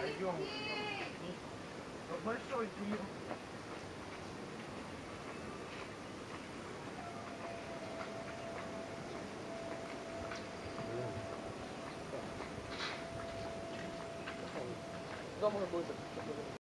Пойдем. Большой дым. Дома будет.